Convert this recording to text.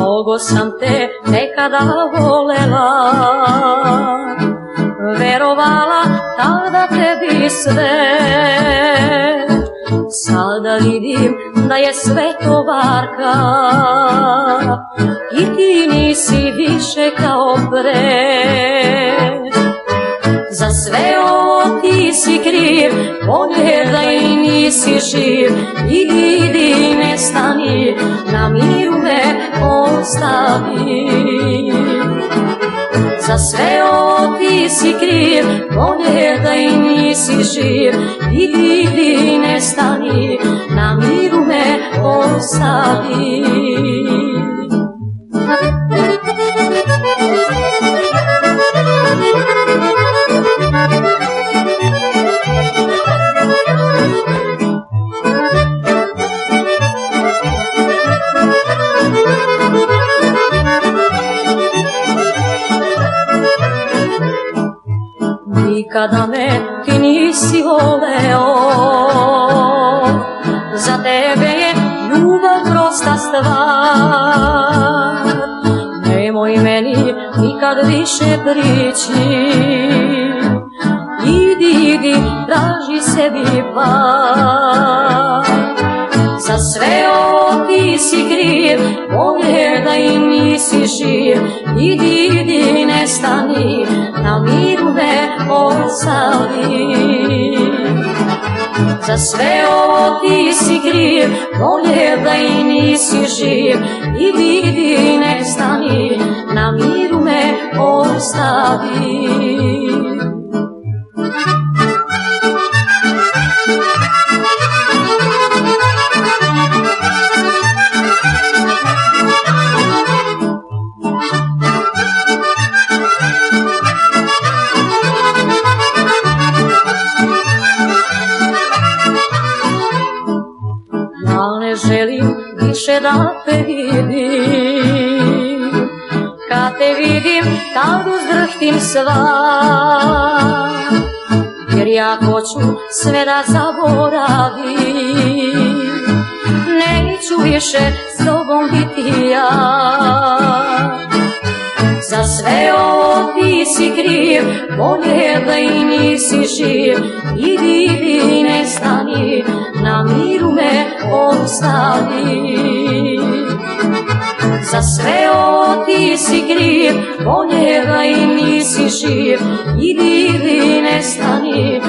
Mnogo sam te nekada volela, verovala tada tebi sve. Sada vidim da je sve to varka i ti nisi više kao pre. Za sve ovo ti si kriv, pogledaj nisi živ, idi ne stani, ostavi. Za sve ovo ti si kriv, pogledaj nisi živ, idi ne stani, na miru me ostavi. Nikada me ti nisi voleo. Za tebe je ljubav prosta stvar. Nemoj meni nikad više prići. Idi, idi, traži sebi par Za sve ovo ti si kriv, pogledaj nisi živ. Idi, idi, ne ostavi Za sve ovo ti si kriv, pogledaj nisi živ. Idi, idi, ne stani, na miru me ostavi više da te vidim Kad te vidim, tad uzdrhtim sva. Jer ja hoću sve da zaboravim Neću više s tobom biti ja. Za sve ovo ti si kriv, pogledaj nisi živ, idi, idi, ne stani, ostali Za sve ovo ti si kriv, boljeva i nisi živ I divi ne stani,